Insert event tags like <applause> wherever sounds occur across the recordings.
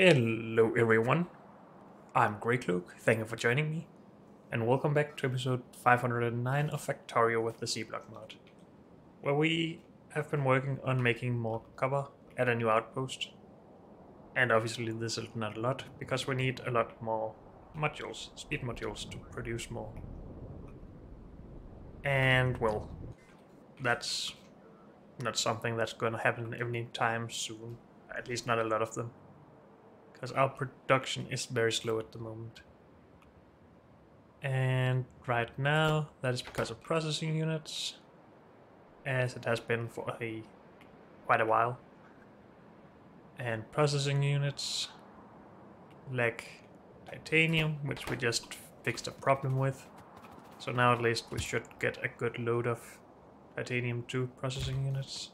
Hello everyone, I'm Greycloak, thank you for joining me, and welcome back to episode 509 of Factorio with the Sea Block mod, where we have been working on making more copper at a new outpost. And obviously this is not a lot, because we need a lot more modules, speed modules, to produce more. And well, that's not something that's going to happen anytime soon, at least not a lot of them because our production is very slow at the moment. And right now, that is because of processing units, as it has been for a quite a while. And processing units lack titanium, which we just fixed a problem with. So now at least we should get a good load of titanium 2 processing units.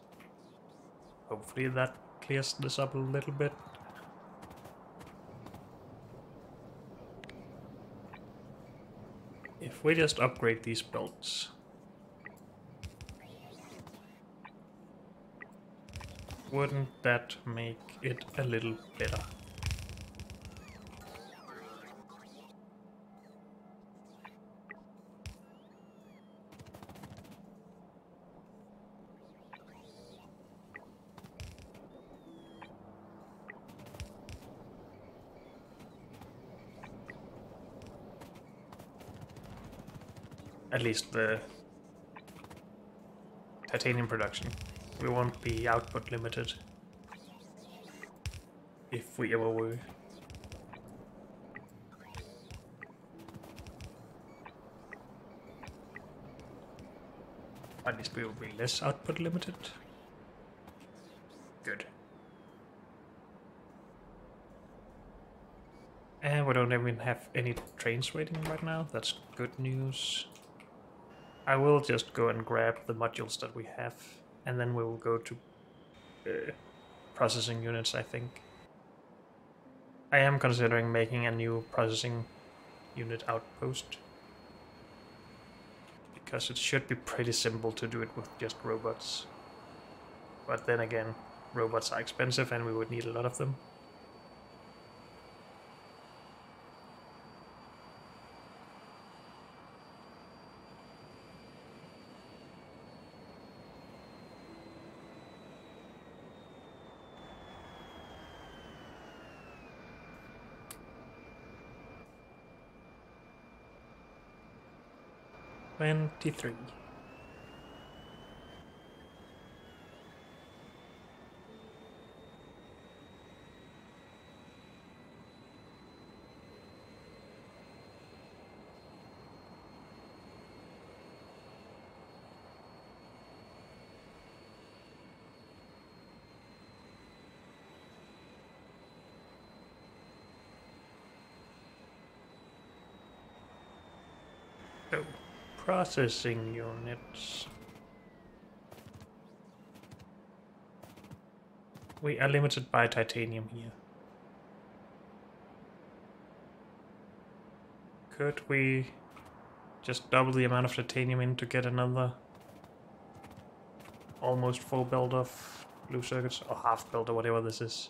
Hopefully that clears this up a little bit. We just upgrade these belts. Wouldn't that make it a little better? At least the titanium production. We won't be output limited if we ever were. At least we will be less output limited. Good. And we don't even have any trains waiting right now. That's good news. I will just go and grab the modules that we have, and then we will go to uh, processing units, I think. I am considering making a new processing unit outpost. Because it should be pretty simple to do it with just robots. But then again, robots are expensive and we would need a lot of them. Twenty-three. Oh, processing units. We are limited by titanium here. Could we just double the amount of titanium in to get another almost full build of blue circuits or half build or whatever this is?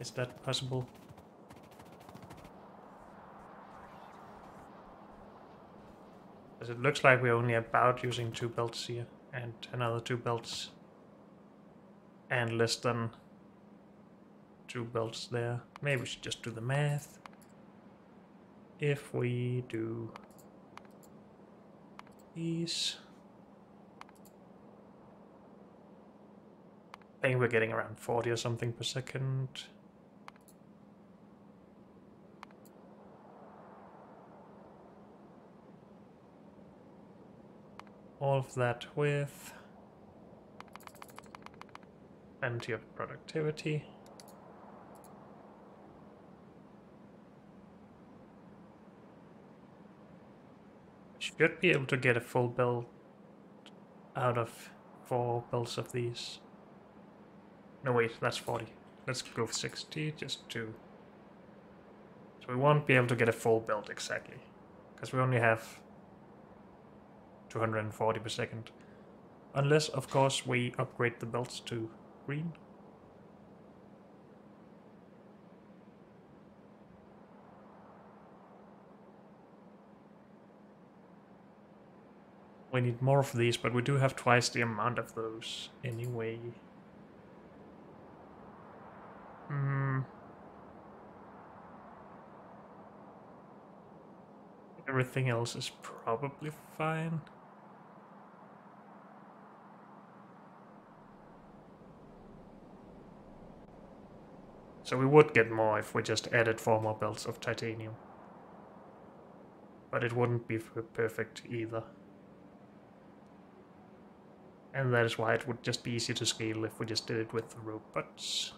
Is that possible? It looks like we're only about using two belts here and another two belts and less than two belts there. Maybe we should just do the math. If we do these, I think we're getting around 40 or something per second. All of that with plenty of productivity. Should be able to get a full build out of four builds of these. No wait, that's 40. Let's go for 60 just to... So we won't be able to get a full build exactly. Because we only have 240 per second. Unless, of course, we upgrade the belts to green. We need more of these, but we do have twice the amount of those anyway. Hmm. Everything else is probably fine. So we would get more if we just added four more belts of titanium. But it wouldn't be perfect either. And that is why it would just be easier to scale if we just did it with the robots.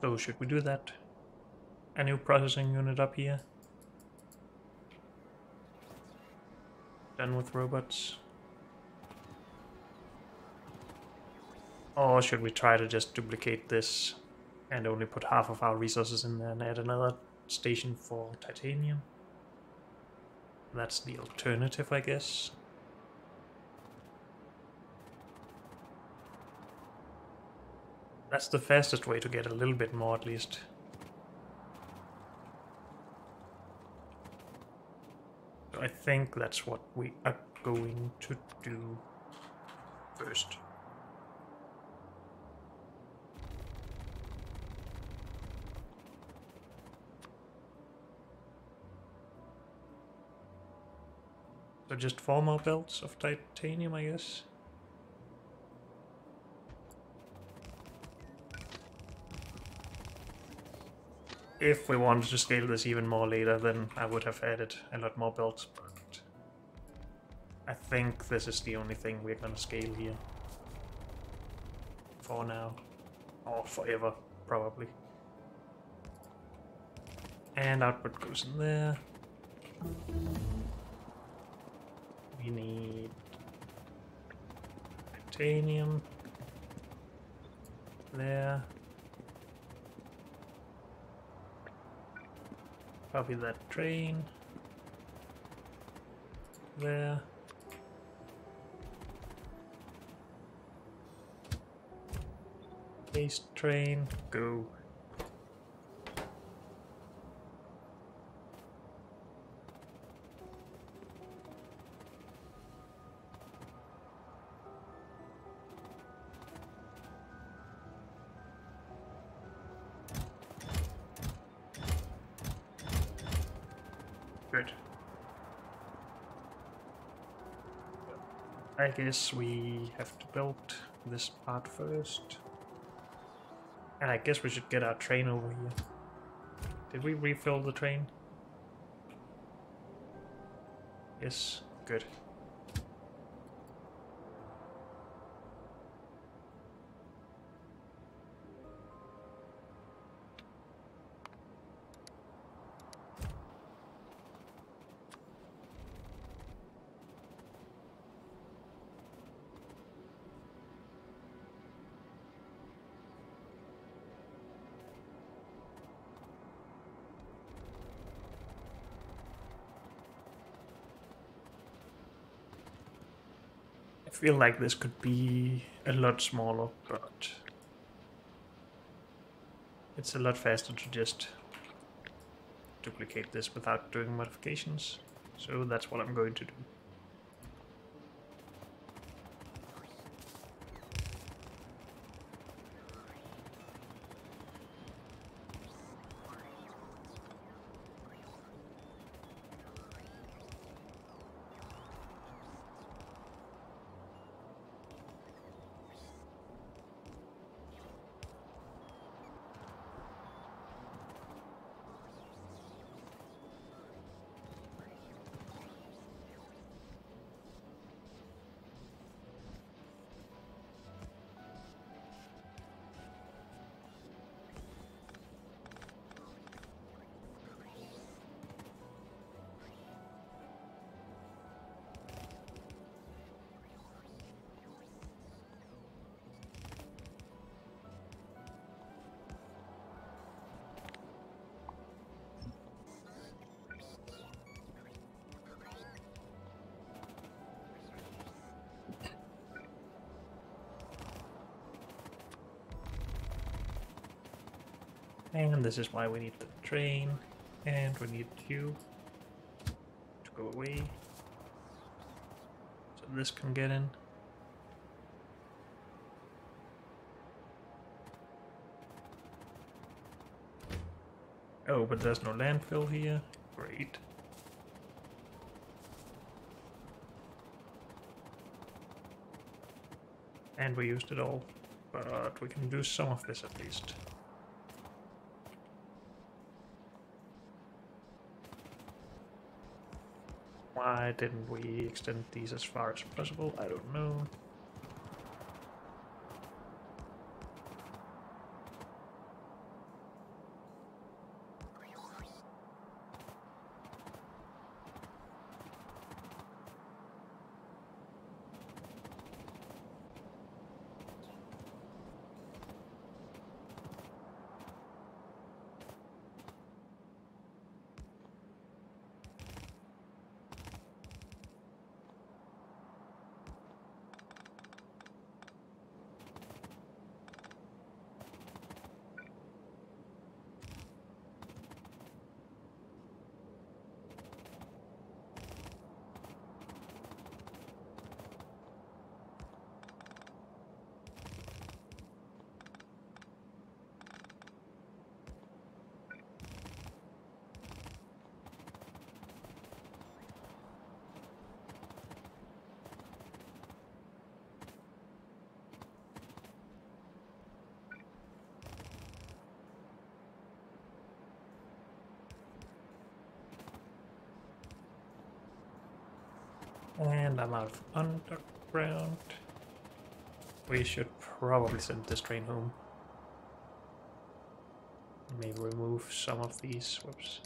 So should we do that? A new processing unit up here. Done with robots. Or should we try to just duplicate this and only put half of our resources in there and add another station for titanium? That's the alternative, I guess. That's the fastest way to get a little bit more, at least. I think that's what we are going to do first. So just four more belts of titanium, I guess. If we wanted to scale this even more later, then I would have added a lot more belts, but I think this is the only thing we're gonna scale here. For now. Or forever, probably. And output goes in there. We need titanium there. Copy that train. There. Paste train, go. Guess we have to build this part first. And I guess we should get our train over here. Did we refill the train? Yes, good. Feel like this could be a lot smaller, but it's a lot faster to just duplicate this without doing modifications. So that's what I'm going to do. And this is why we need the train. And we need you to go away. So this can get in. Oh, but there's no landfill here. Great. And we used it all. But we can do some of this at least. Why didn't we extend these as far as possible? I don't know. I'm out of underground. We should probably send this train home. Maybe remove some of these. Whoops.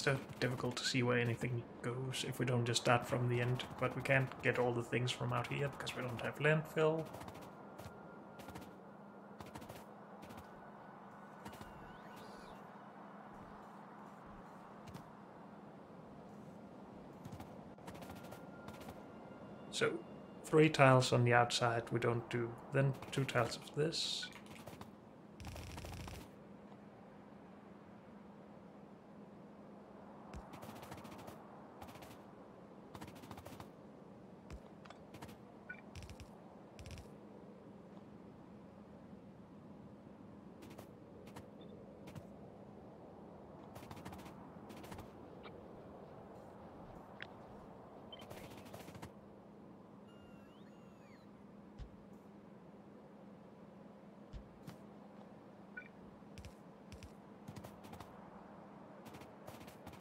So difficult to see where anything goes if we don't just start from the end. But we can't get all the things from out here because we don't have landfill. So, three tiles on the outside we don't do. Then two tiles of this.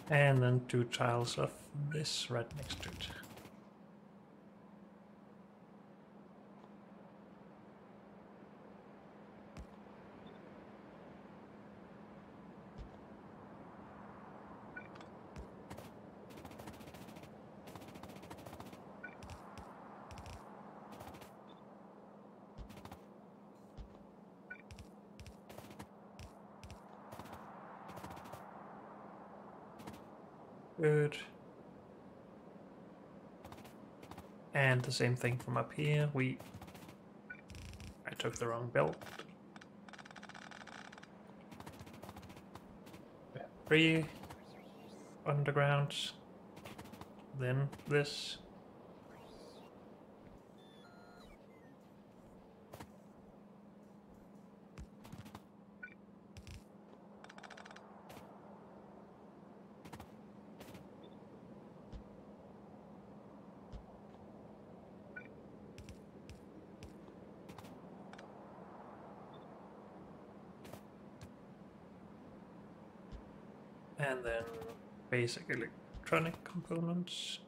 And then two tiles of this right next to it. Good. And the same thing from up here. We... I took the wrong belt. Three undergrounds. Then this. And then basic electronic components.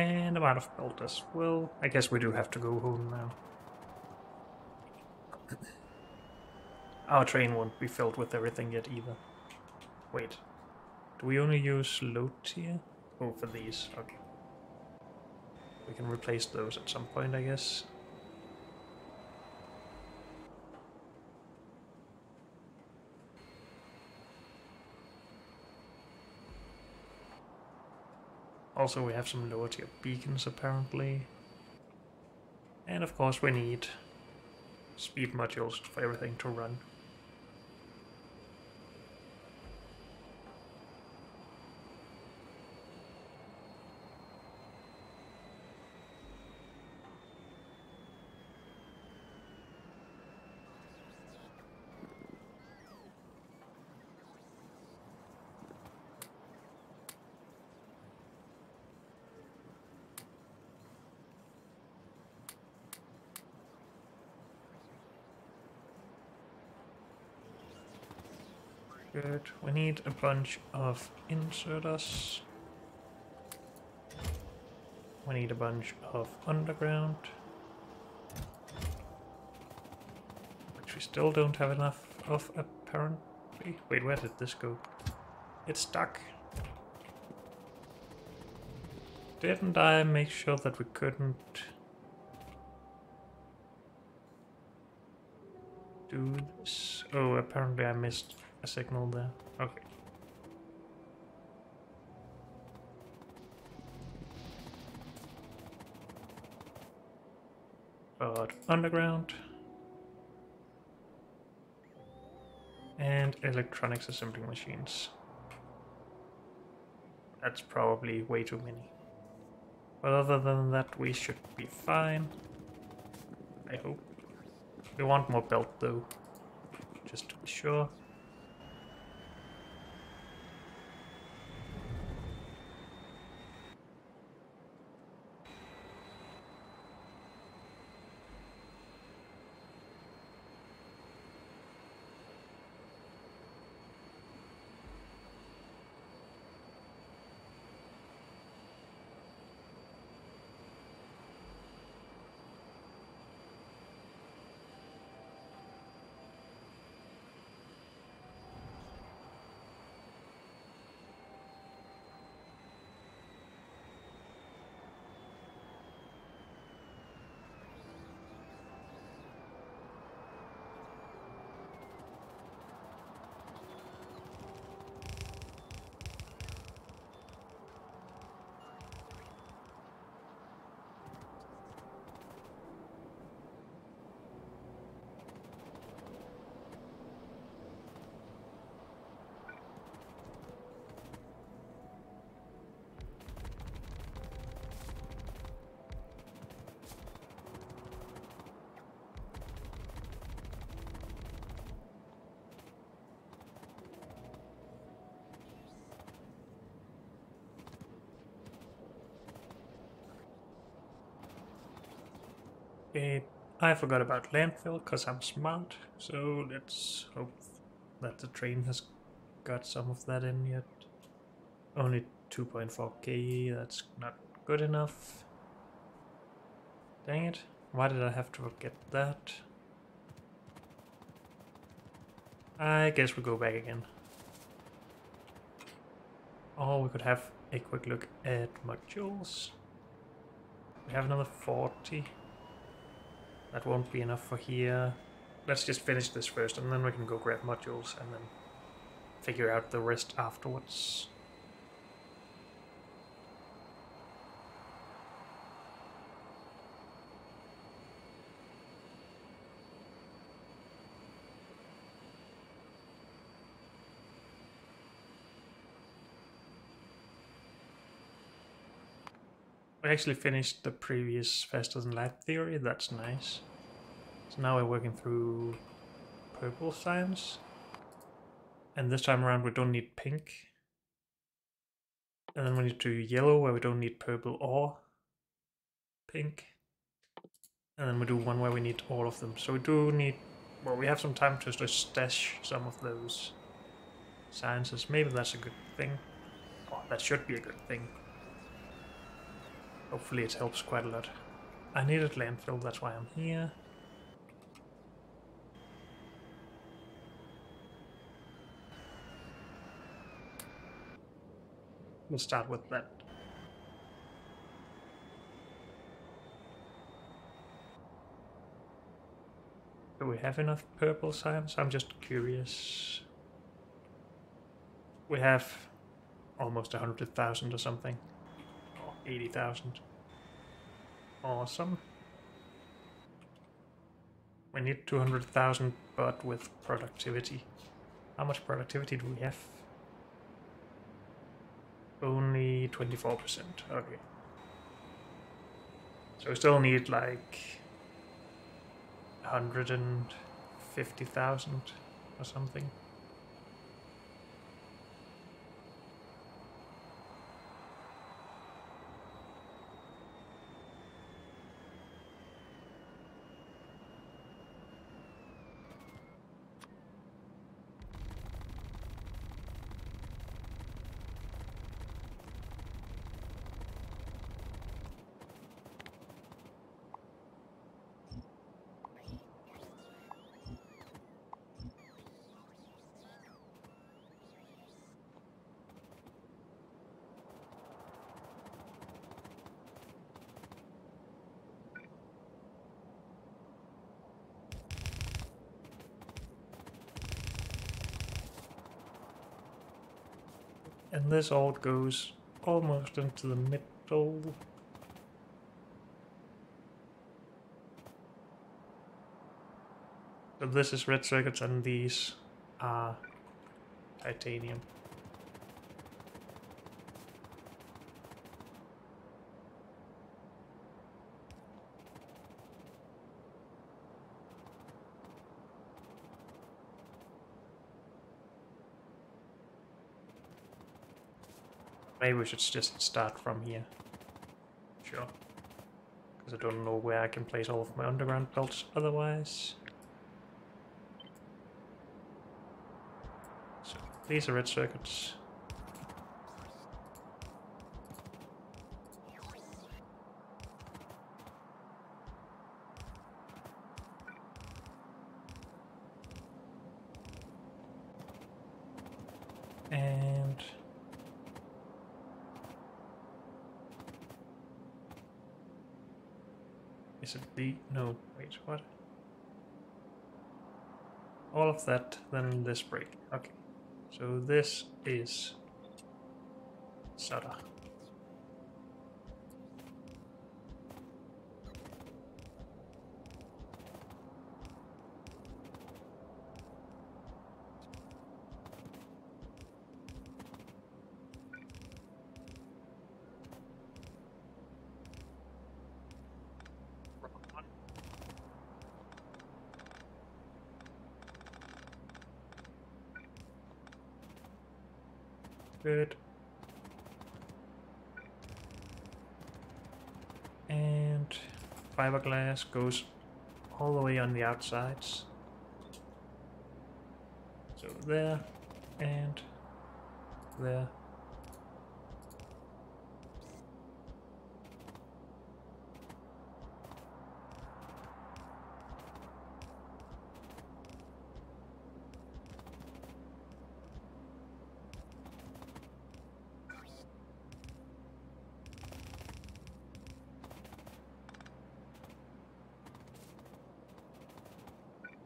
And I'm out of belt as well. I guess we do have to go home now. <coughs> Our train won't be filled with everything yet either. Wait. Do we only use low tier? Oh, for these. Okay. We can replace those at some point, I guess. Also, we have some lower tier beacons apparently. And of course, we need speed modules for everything to run. Good. We need a bunch of inserters. We need a bunch of underground. Which we still don't have enough of, apparently. Wait, where did this go? It's stuck. Didn't I make sure that we couldn't do this? Oh, apparently I missed a signal there. Okay. But underground. And electronics assembly machines. That's probably way too many. But other than that, we should be fine. I hope. We want more belt though, just to be sure. Okay, I forgot about landfill because I'm smart, so let's hope that the train has got some of that in yet. Only 2.4k, that's not good enough. Dang it, why did I have to forget that? I guess we'll go back again. Or we could have a quick look at modules. We have another 40. That won't be enough for here. Let's just finish this first and then we can go grab modules and then figure out the rest afterwards. Actually finished the previous faster than light theory, that's nice. So now we're working through purple science. And this time around we don't need pink. And then we need to yellow where we don't need purple or pink. And then we do one where we need all of them. So we do need, well we have some time to just stash some of those sciences. Maybe that's a good thing. Oh, that should be a good thing. Hopefully it helps quite a lot. I needed landfill, that's why I'm here. We'll start with that. Do we have enough purple science? I'm just curious. We have almost a hundred thousand or something. 80,000. Awesome. We need 200,000, but with productivity. How much productivity do we have? Only 24%. Okay. So we still need like 150,000 or something. And this all goes almost into the middle. So this is red circuits and these are titanium. Maybe we should just start from here. Sure. Because I don't know where I can place all of my underground belts otherwise. So these are red circuits. What? All of that, then this break. Okay. So this is solder. Good. And fiberglass goes all the way on the outsides. So there and there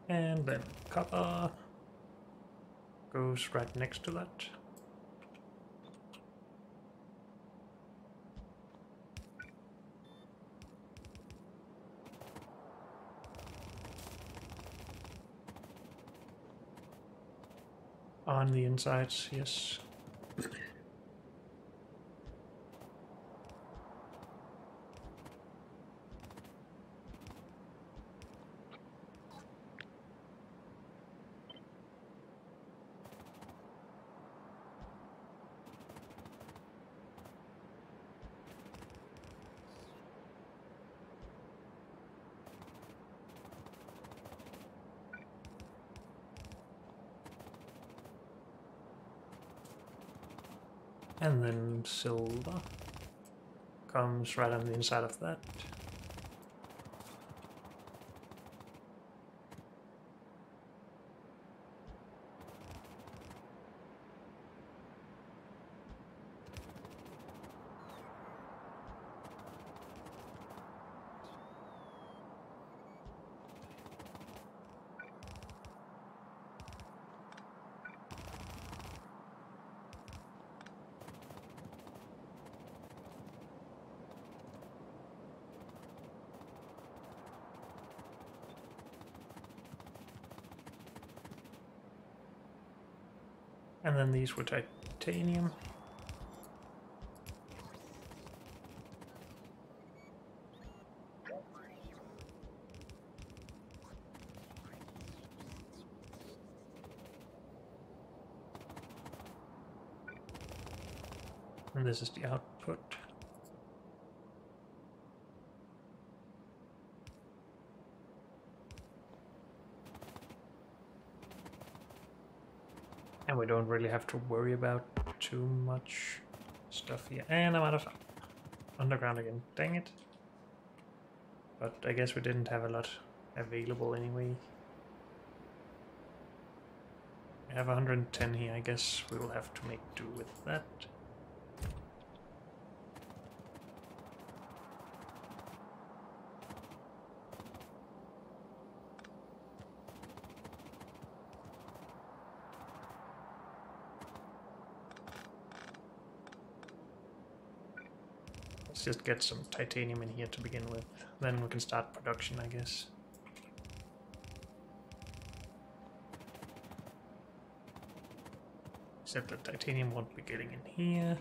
And then copper goes right next to that. On the insides, yes. And then silver comes right on the inside of that. And these were titanium. And this is the output. And we don't really have to worry about too much stuff here. And I'm out of underground again. Dang it. But I guess we didn't have a lot available anyway. We have 110 here. I guess we will have to make do with that. Let's just get some titanium in here to begin with. Then we can start production, I guess. Except the titanium won't be getting in here.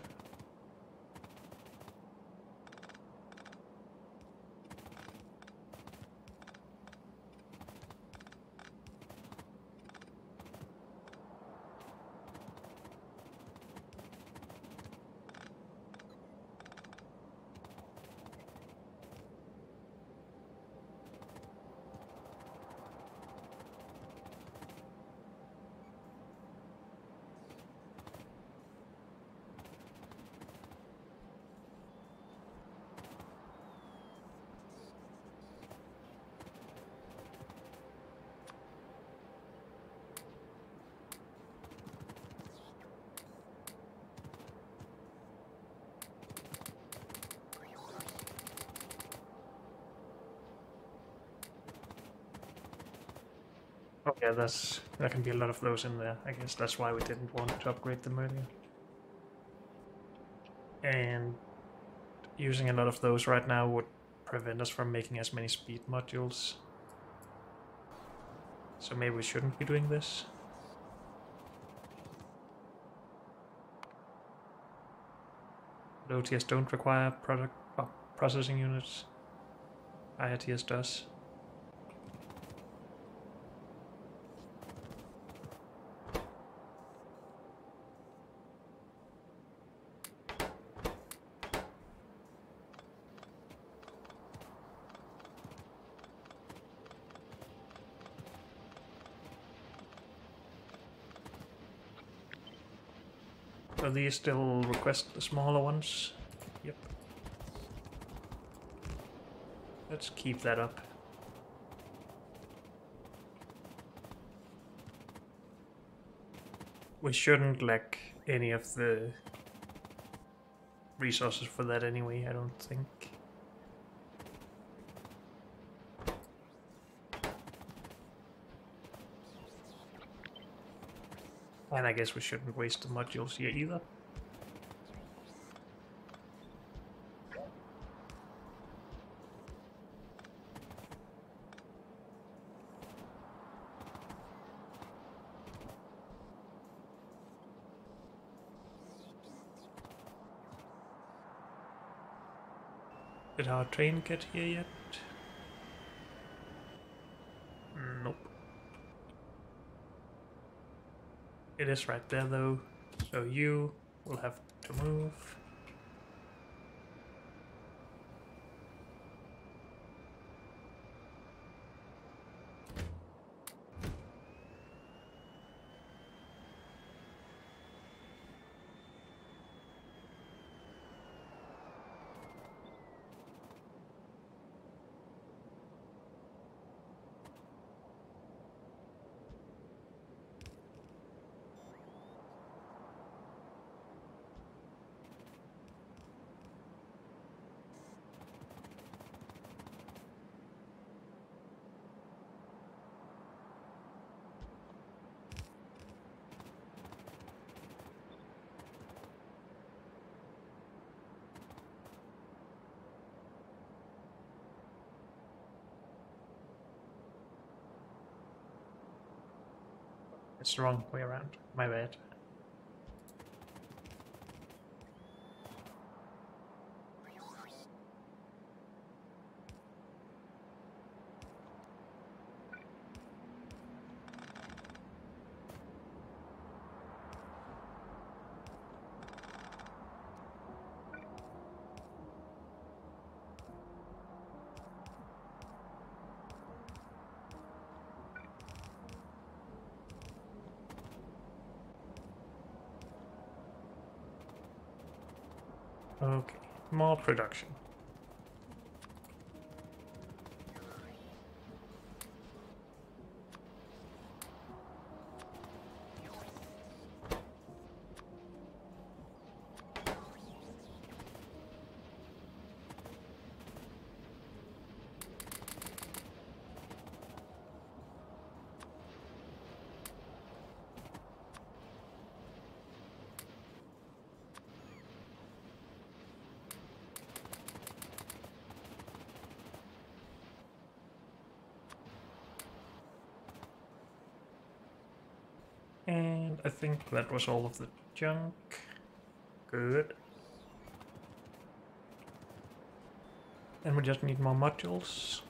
Yeah, that's there can be a lot of those in there. I guess that's why we didn't want to upgrade them earlier. And using a lot of those right now would prevent us from making as many speed modules. So maybe we shouldn't be doing this. But OTS don't require product oh, processing units. IATS does. So these still request the smaller ones? Yep. Let's keep that up. We shouldn't lack any of the resources for that anyway, I don't think. And I guess we shouldn't waste the modules here either. Did our train get here yet? Nope. It is right there though, so you will have to move. It's the wrong way around. My bad. Okay, more production. And I think that was all of the junk. Good. And we just need more modules.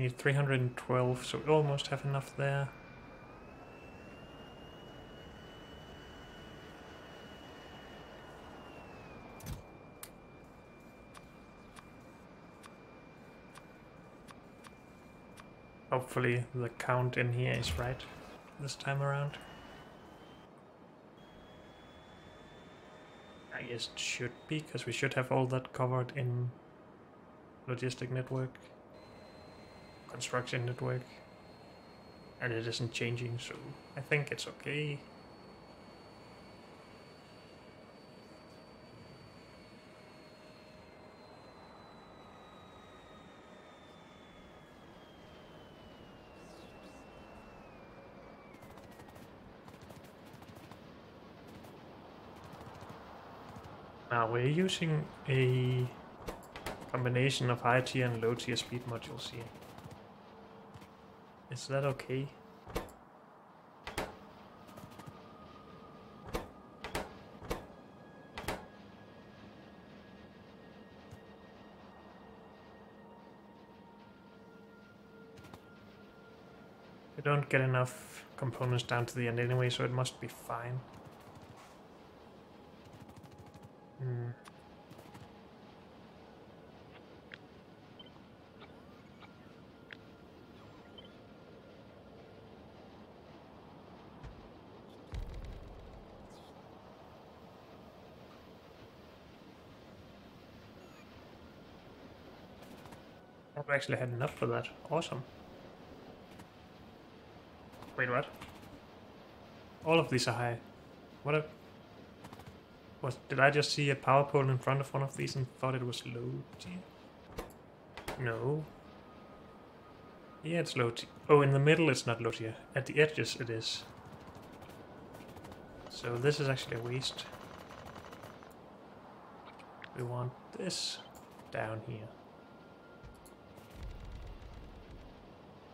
Need 312, so we almost have enough there. Hopefully the count in here is right this time around. I guess it should be, because we should have all that covered in logistic network construction network and it isn't changing so I think it's okay. Now we're using a combination of high tier and low tier speed modules here. Is that okay? We don't get enough components down to the end anyway, so it must be fine. I've actually had enough for that. Awesome. Wait, what? All of these are high. What a... Was, did I just see a power pole in front of one of these and thought it was low? No. Yeah, it's low tier. Oh, in the middle it's not low tier. At the edges it is. So this is actually a waste. We want this down here.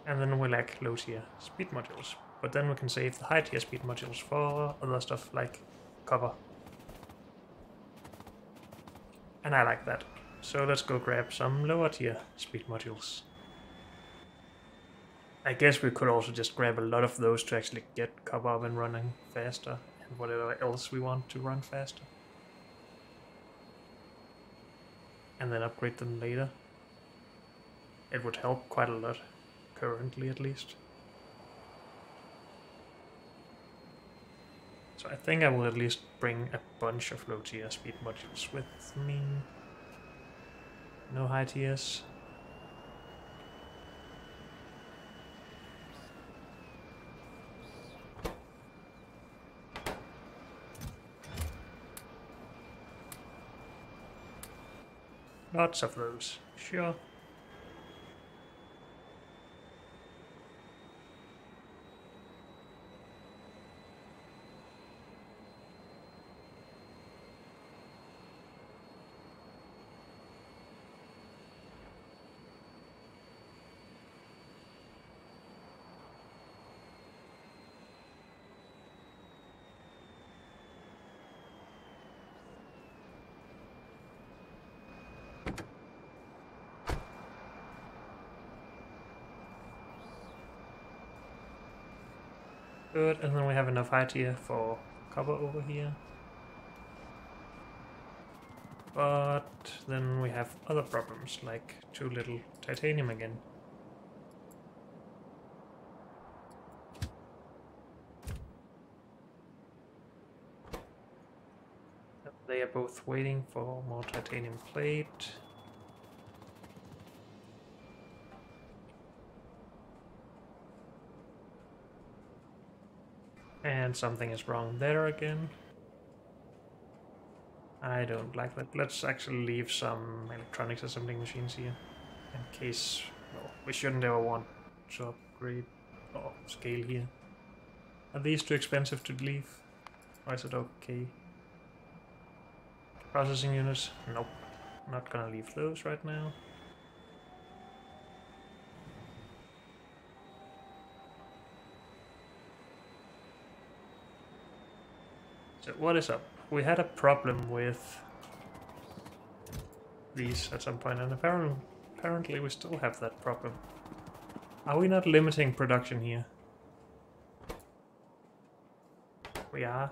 And then we like low tier speed modules. But then we can save the high tier speed modules for other stuff like cover. And I like that. So let's go grab some lower tier speed modules. I guess we could also just grab a lot of those to actually get cover up and running faster and whatever else we want to run faster. And then upgrade them later. It would help quite a lot currently at least. So I think I will at least bring a bunch of low tier speed modules with me. No high tiers. Lots of those, sure. And then we have enough height here for cover over here. But then we have other problems, like too little titanium again. They are both waiting for more titanium plate. And something is wrong there again. I don't like that. Let's actually leave some electronics assembling machines here. In case... Well, we shouldn't ever want to upgrade or scale here. Are these too expensive to leave? Or is it okay? Processing units? Nope. Not gonna leave those right now. So what is up? We had a problem with these at some point, and apparently, apparently we still have that problem. Are we not limiting production here? We are.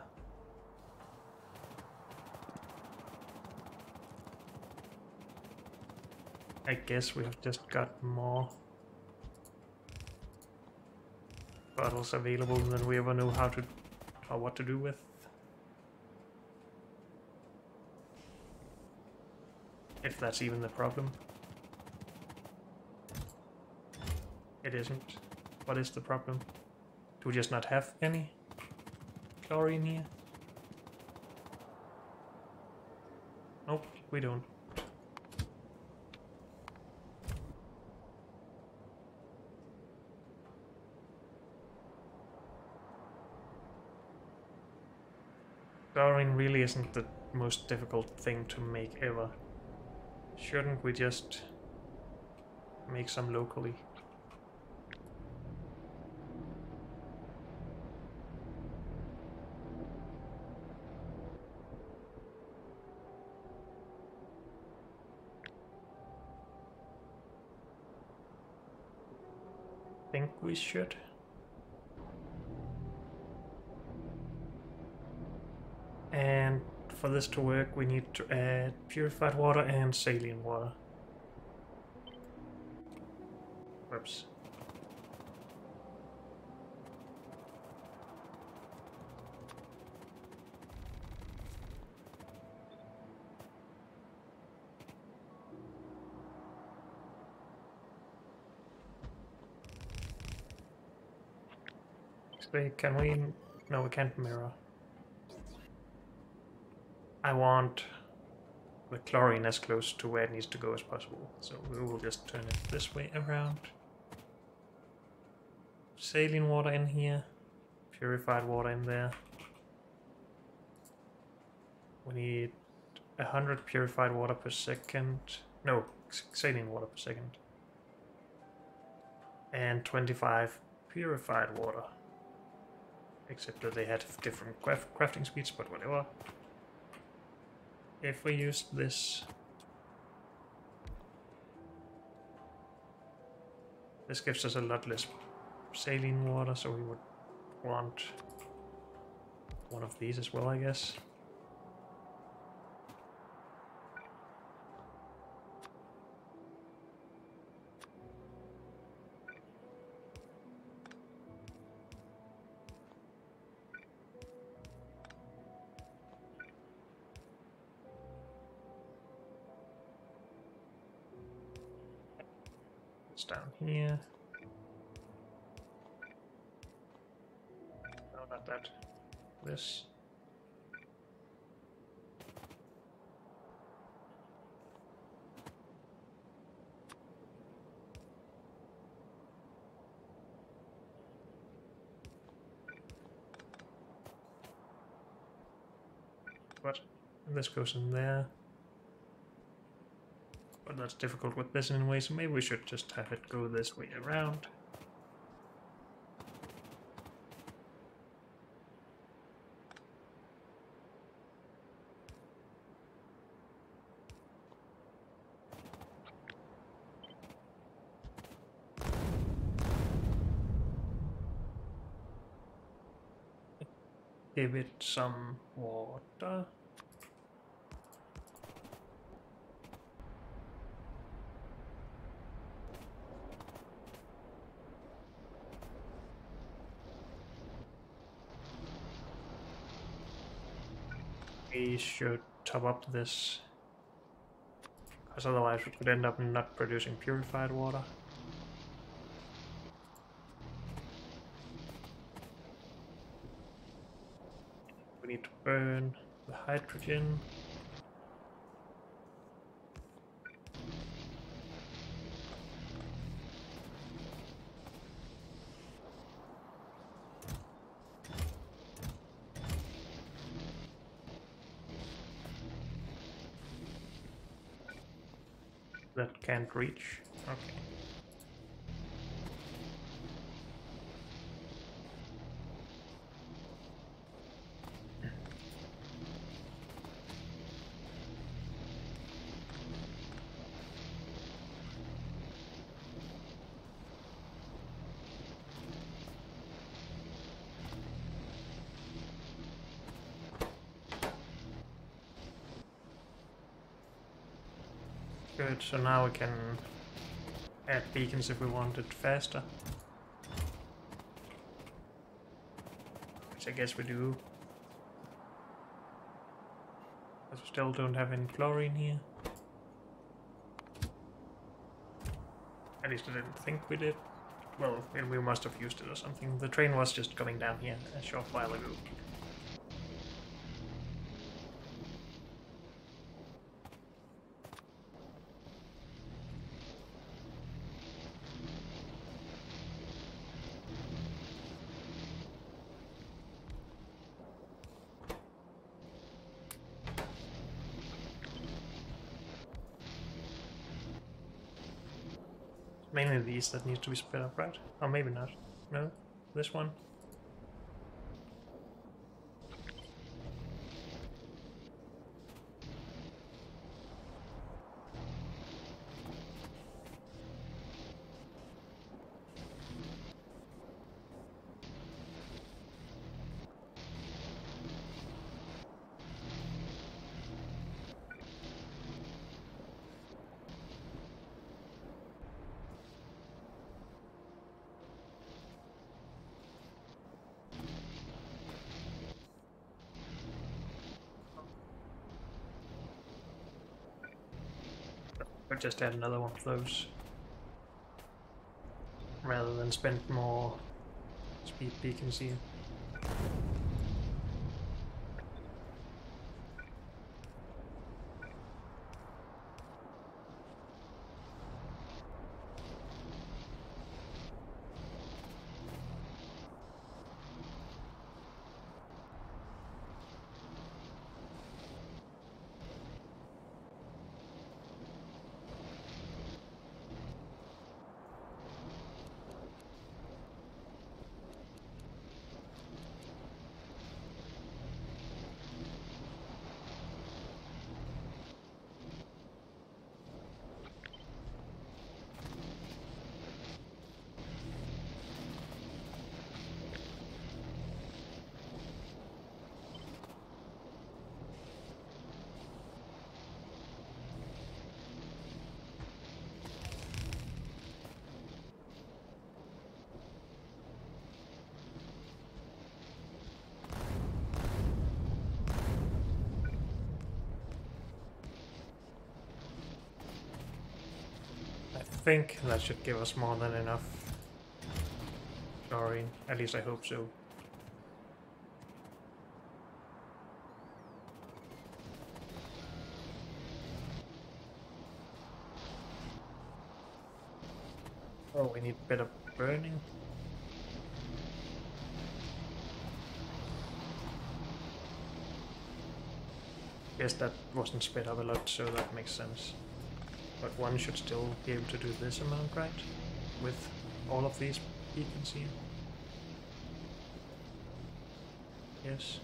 I guess we have just got more bottles available than we ever knew how to or what to do with. If that's even the problem. It isn't. What is the problem? Do we just not have any chlorine here? Nope, we don't. Chlorine really isn't the most difficult thing to make ever. Shouldn't we just make some locally? think we should. For this to work, we need to add purified water and saline water. Whoops. Can we... No, we can't mirror. I want the chlorine as close to where it needs to go as possible. So we will just turn it this way around. Saline water in here. Purified water in there. We need 100 purified water per second. No, saline water per second. And 25 purified water. Except that they had different crafting speeds, but whatever. If we use this... This gives us a lot less saline water, so we would want one of these as well, I guess. Down here. No, not that. This. What? This goes in there. But that's difficult with this anyway, so maybe we should just have it go this way around. Give it some water. we up this because otherwise we could end up not producing purified water. We need to burn the hydrogen. That can't reach. Okay. So now we can add beacons if we want it faster. Which I guess we do. But we still don't have any chlorine here. At least I didn't think we did. Well, we must have used it or something. The train was just coming down here a short while ago. These that needs to be split up, right? Or maybe not. No? This one? Just add another one of those. Rather than spend more speed beacons here. Think that should give us more than enough Sorry, At least I hope so. Oh, we need better burning. Yes, that wasn't sped up a lot, so that makes sense. But one should still be able to do this amount, right? With all of these beacons here. Yes.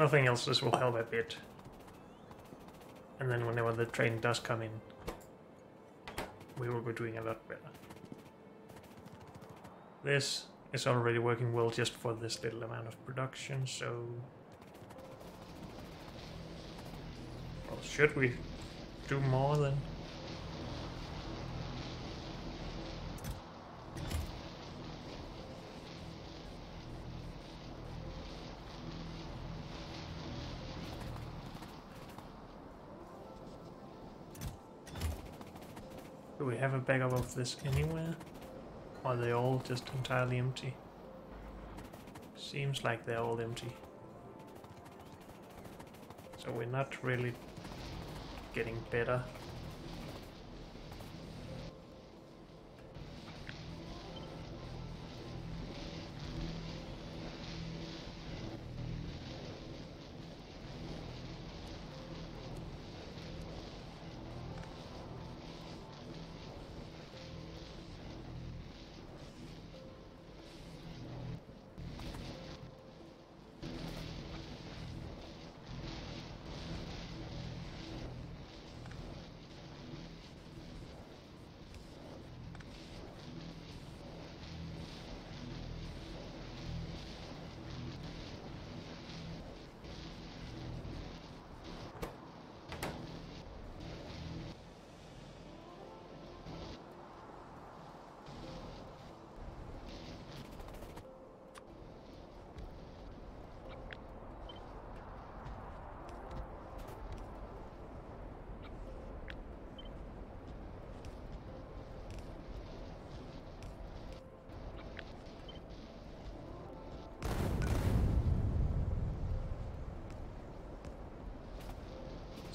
Nothing else, this will help a bit. And then whenever the train does come in, we will be doing a lot better. This is already working well just for this little amount of production, so... Well, should we do more then? Have a backup of this anywhere? Or are they all just entirely empty? Seems like they're all empty. So we're not really getting better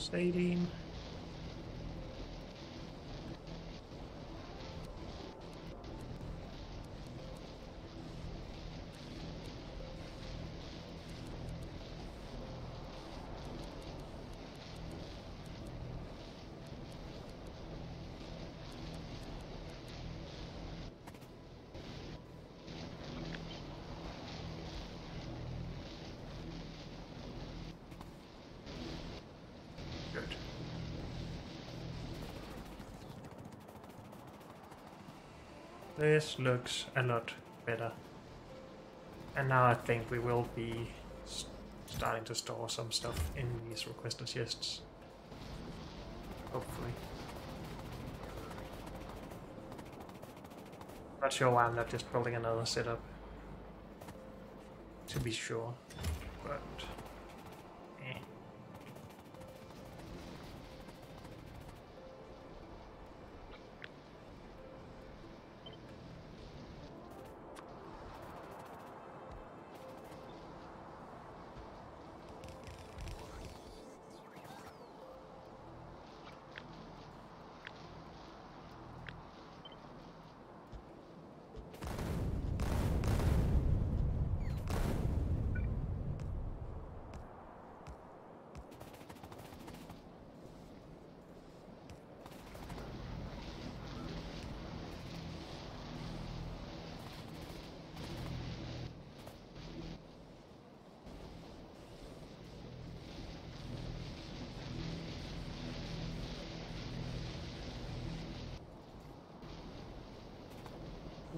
Stadium. This looks a lot better. And now I think we will be starting to store some stuff in these requester chests. Hopefully. Not sure why I'm not just building another setup. To be sure. But...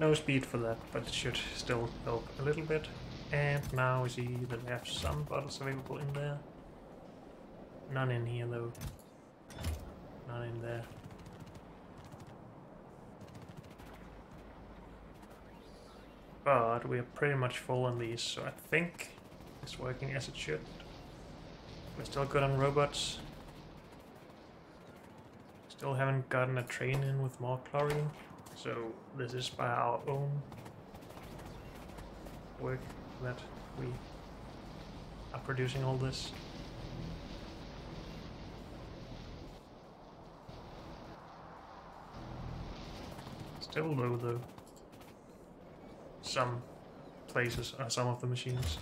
No speed for that, but it should still help a little bit. And now we see that we have some bottles available in there. None in here though. None in there. But we are pretty much full on these, so I think it's working as it should. We're still good on robots. Still haven't gotten a train in with more chlorine. So this is by our own work that we are producing all this. Still low though. Some places, uh, some of the machines.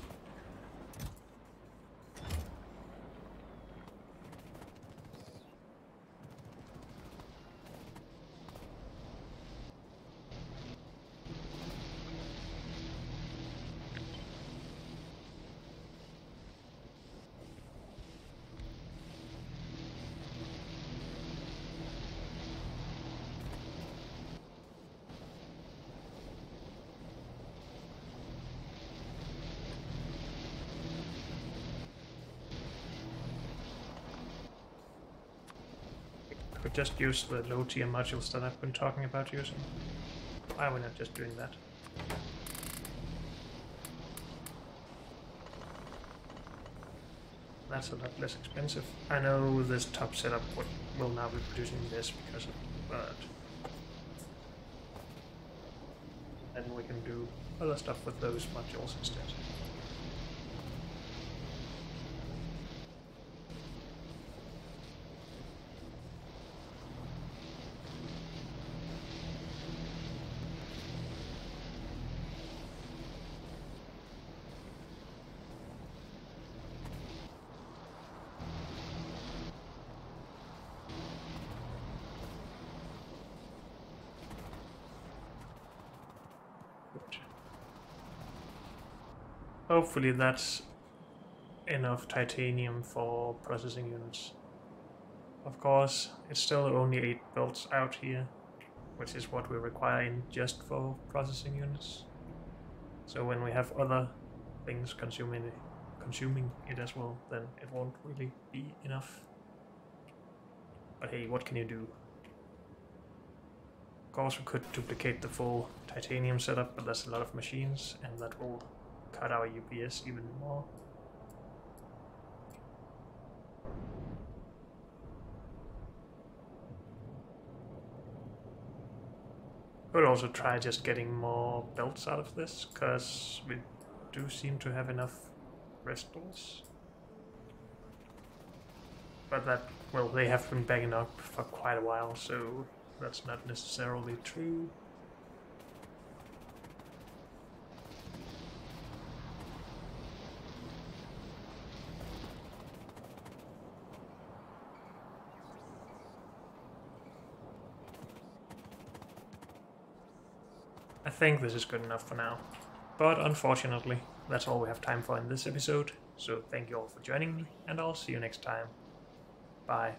could just use the low tier modules that I've been talking about using. Why are we not just doing that? That's a lot less expensive. I know this top setup will now be producing this because of but then we can do other stuff with those modules instead. Hopefully that's enough titanium for processing units. Of course, it's still only 8 belts out here, which is what we require in just for processing units. So when we have other things consuming it, consuming it as well, then it won't really be enough. But hey, what can you do? Of course we could duplicate the full titanium setup, but that's a lot of machines, and that will cut our UPS even more. Could also try just getting more belts out of this, because we do seem to have enough crystals. But that, well, they have been backing up for quite a while, so that's not necessarily true. Think this is good enough for now. But unfortunately, that's all we have time for in this episode, so thank you all for joining me, and I'll see you next time. Bye.